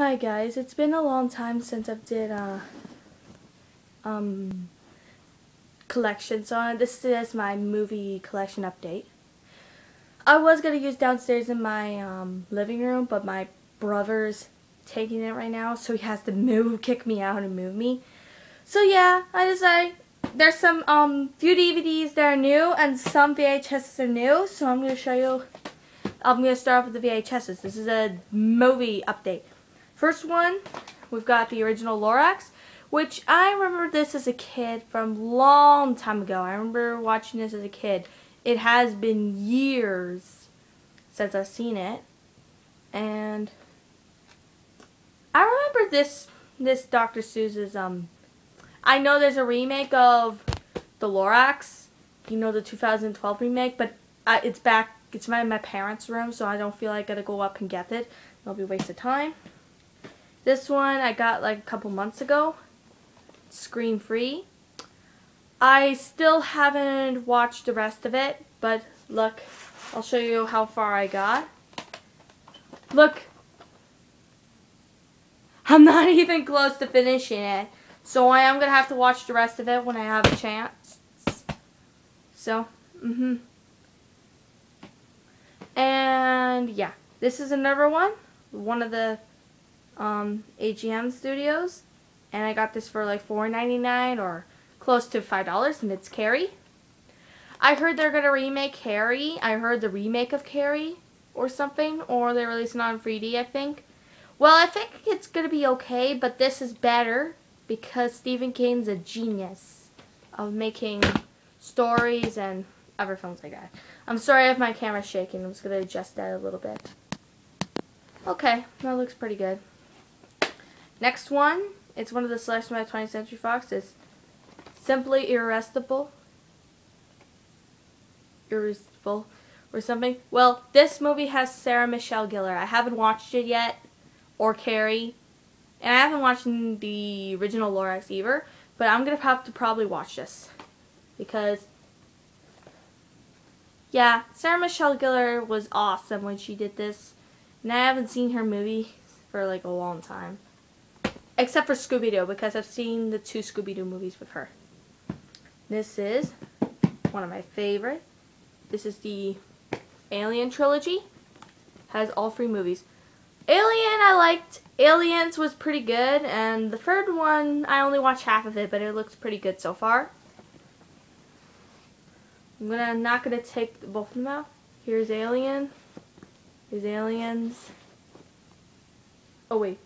Hi guys, it's been a long time since I've did a um collection, so this is my movie collection update. I was gonna use downstairs in my um, living room, but my brother's taking it right now, so he has to move, kick me out, and move me. So yeah, I decided there's some um few DVDs that are new and some VHSs are new, so I'm gonna show you. I'm gonna start off with the VHSs. This is a movie update. First one, we've got the original Lorax, which I remember this as a kid from long time ago. I remember watching this as a kid. It has been years since I've seen it. And I remember this this Dr. Seuss's um I know there's a remake of the Lorax, you know the 2012 remake, but it's back it's in my parents' room, so I don't feel like I gotta go up and get it. It'll be a waste of time. This one I got like a couple months ago. Scream free. I still haven't watched the rest of it, but look, I'll show you how far I got. Look. I'm not even close to finishing it. So I am going to have to watch the rest of it when I have a chance. So, mm-hmm. And, yeah. This is another one. One of the um, MGM studios. And I got this for like $4.99 or close to $5 and it's Carrie. I heard they're going to remake Carrie. I heard the remake of Carrie or something. Or they're releasing on 3D, I think. Well, I think it's going to be okay, but this is better because Stephen King's a genius of making stories and other films like that. I'm sorry if my camera's shaking. I'm just going to adjust that a little bit. Okay, that looks pretty good. Next one, it's one of the selections by 20th Century Fox. Simply Irresistible. Irresistible or something. Well, this movie has Sarah Michelle Gellar. I haven't watched it yet, or Carrie, and I haven't watched the original Lorax either, but I'm going to have to probably watch this. Because, yeah, Sarah Michelle Gellar was awesome when she did this. And I haven't seen her movie for like a long time. Except for Scooby-Doo, because I've seen the two Scooby-Doo movies with her. This is one of my favorite. This is the Alien trilogy. Has all three movies. Alien I liked. Aliens was pretty good. And the third one, I only watched half of it, but it looks pretty good so far. I'm gonna not gonna take both of them out. Here's Alien. Here's Aliens. Oh wait.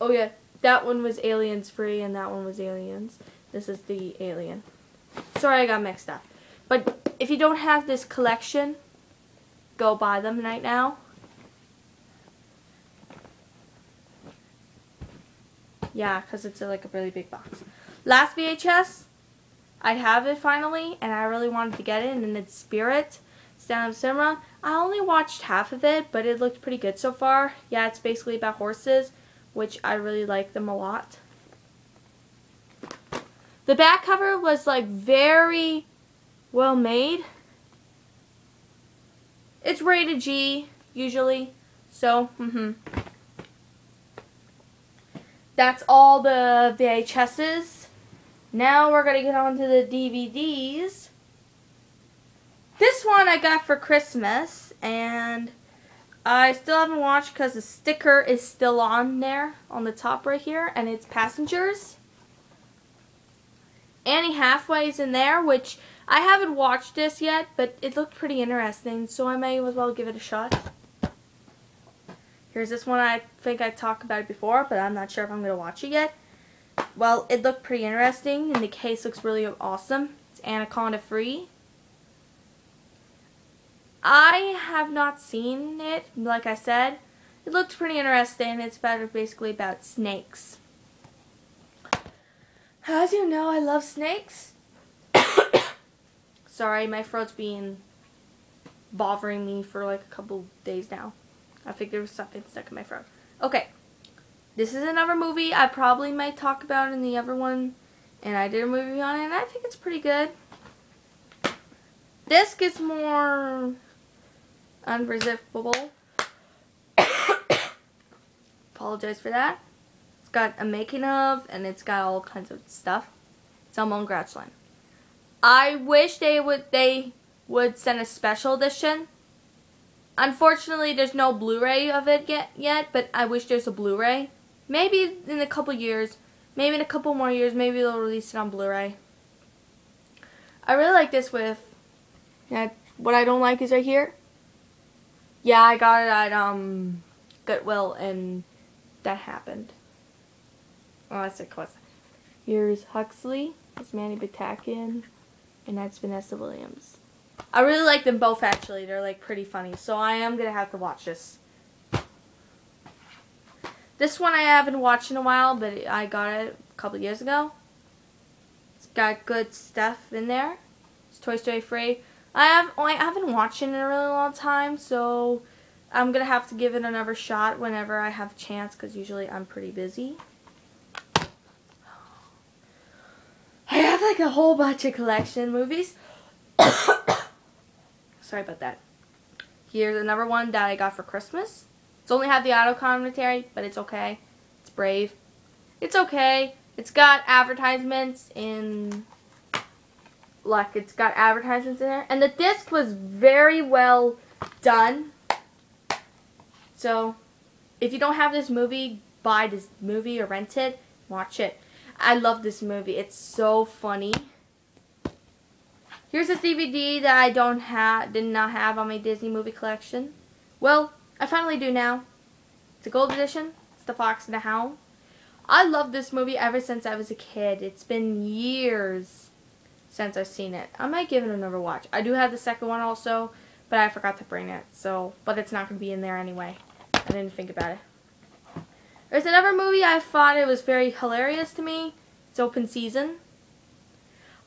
Oh yeah, that one was Aliens free and that one was Aliens. This is the Alien. Sorry I got mixed up. But if you don't have this collection, go buy them right now. Yeah, because it's a, like a really big box. Last VHS, I have it finally, and I really wanted to get it, and it's Spirit, Stallion of the Cimarron. I only watched half of it, but it looked pretty good so far. Yeah, it's basically about horses which I really like them a lot. The back cover was like very well made. It's rated G usually, so mm-hmm. That's all the VHSs. Now we're gonna get on to the DVDs. This one I got for Christmas and I still haven't watched because the sticker is still on there on the top right here and it's Passengers. Anne Hathaway is in there which I haven't watched this yet but it looked pretty interesting so I may as well give it a shot. Here's this one I think I talked about it before but I'm not sure if I'm going to watch it yet. Well it looked pretty interesting and the case looks really awesome. It's Anaconda free. I have not seen it, like I said. It looked pretty interesting. It's about basically about snakes. As you know, I love snakes. Sorry, my throat's been bothering me for like a couple days now. I think there was something stuck in my throat. Okay. This is another movie I probably might talk about in the other one. And I did a movie on it, and I think it's pretty good. This gets more unresistible. apologize for that. It's got a making of, and it's got all kinds of stuff. Selma and Gretchen. I wish they would they would send a special edition. Unfortunately, there's no Blu-ray of it yet, yet, but I wish there's a Blu-ray. Maybe in a couple years, maybe in a couple more years, maybe they'll release it on Blu-ray. I really like this with, yeah, what I don't like is right here. Yeah, I got it at um, Goodwill, and that happened. Oh, that's a quest. Here's Huxley, it's Mandy Patinkin, and that's Vanessa Williams. I really like them both actually. They're like pretty funny. So I am going to have to watch this. This one I haven't watched in a while, but I got it a couple years ago. It's got good stuff in there. It's Toy Story free. I have I haven't watched it in a really long time, so I'm gonna have to give it another shot whenever I have a chance, because usually I'm pretty busy. I have like a whole bunch of collection movies. Sorry about that. Here's another one that I got for Christmas. It's only had the auto commentary, but it's okay. It's brave. It's okay. It's got advertisements in like it's got advertisements in there. And the disc was very well done. So if you don't have this movie, buy this movie or rent it. Watch it. I love this movie. It's so funny. Here's a DVD that I don't have, did not have on my Disney movie collection. Well, I finally do now. It's a gold edition. It's The Fox and the Hound. I love this movie ever since I was a kid. It's been years since I've seen it. I might give it another watch. I do have the second one also, but I forgot to bring it. So, but it's not going to be in there anyway. I didn't think about it. There's another movie I thought it was very hilarious to me. It's Open Season.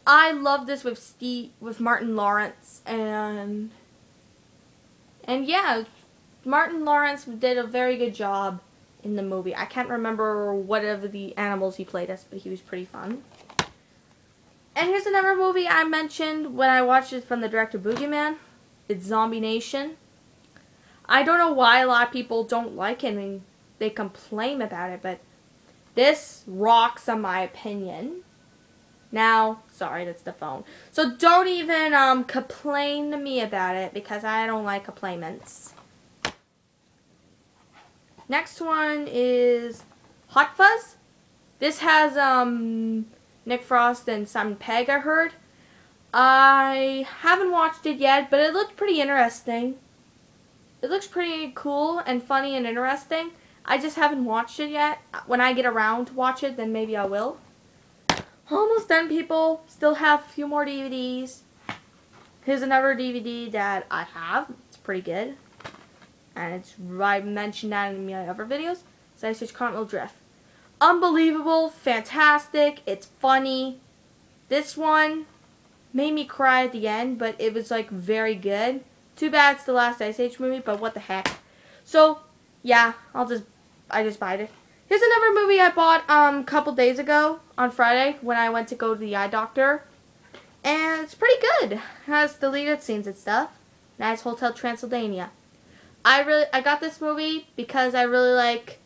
I love this with Steve, with Martin Lawrence, and and yeah, Martin Lawrence did a very good job in the movie. I can't remember whatever the animals he played as, but he was pretty fun. And here's another movie I mentioned when I watched it from the director Boogeyman. It's Zombie Nation. I don't know why a lot of people don't like it and they complain about it, but this rocks in my opinion. Now, sorry, that's the phone. So don't even um, complain to me about it because I don't like complaints. Next one is Hot Fuzz. This has um, Nick Frost and Simon Pegg, I heard. I haven't watched it yet, but it looked pretty interesting. It looks pretty cool and funny and interesting. I just haven't watched it yet. When I get around to watch it, then maybe I will. Almost done, people. Still have a few more DVDs. Here's another DVD that I have. It's pretty good. And it's I mentioned that in my other videos. So I Ice Continental Drift unbelievable, fantastic, it's funny. This one made me cry at the end, but it was like very good. Too bad it's the last Ice Age movie, but what the heck. So, yeah, I'll just, I just buy it. Here's another movie I bought um, a couple days ago on Friday when I went to go to the eye doctor. And it's pretty good. It has deleted scenes and stuff. Nice Hotel Transylvania. I really, I got this movie because I really like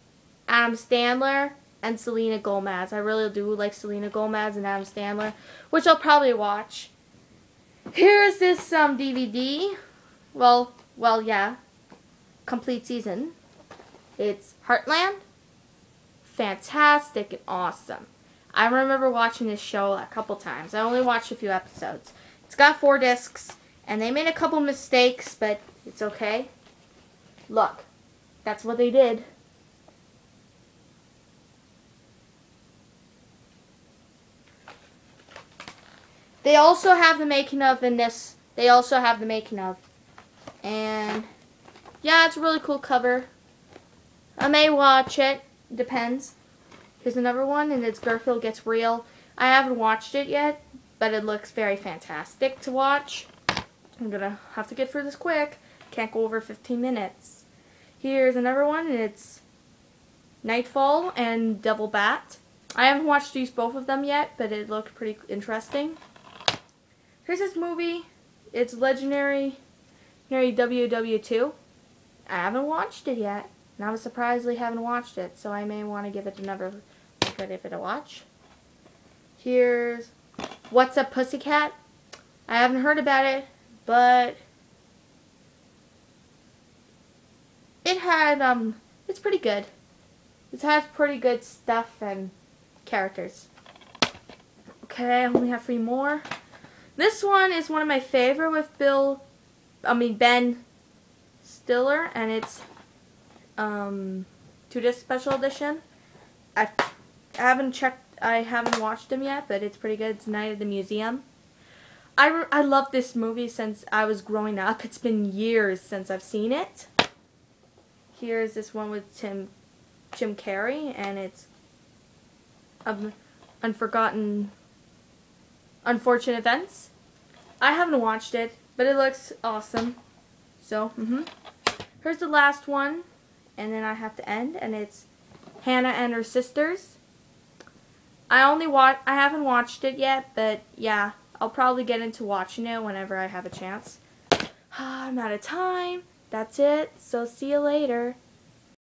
Adam Sandler and Selena Gomez. I really do like Selena Gomez and Adam Sandler, which I'll probably watch. Here's this um, DVD. Well, well, yeah. Complete season. It's Heartland. Fantastic and awesome. I remember watching this show a couple times. I only watched a few episodes. It's got four discs, and they made a couple mistakes, but it's okay. Look, that's what they did. They also have the making of in this. They also have the making of. And yeah, it's a really cool cover. I may watch it. Depends. Here's another one, and it's Garfield Gets Real. I haven't watched it yet, but it looks very fantastic to watch. I'm to have to get through this quick. Can't go over 15 minutes. Here's another one, and it's Nightfall and Devil Bat. I haven't watched these both of them yet, but it looked pretty interesting. Here's this movie. It's Legendary Legendary WW2. I haven't watched it yet. And I was surprisingly haven't watched it, so I may want to give it another give it a watch. Here's What's Up Pussycat. I haven't heard about it, but it had um it's pretty good. It has pretty good stuff and characters. Okay, I only have three more. This one is one of my favorite with Bill, I mean Ben Stiller, and it's um, two disc special edition. I, I haven't checked, I haven't watched them yet, but it's pretty good. It's Night at the Museum. I, I love this movie since I was growing up. It's been years since I've seen it. Here's this one with Tim Jim Carrey, and it's um, Unforgotten Unfortunate Events. I haven't watched it, but it looks awesome. So, mm-hmm. Here's the last one, and then I have to end, and it's Hannah and her sisters. I only watch. I haven't watched it yet, but yeah, I'll probably get into watching it whenever I have a chance. I'm out of time. That's it. So see you later.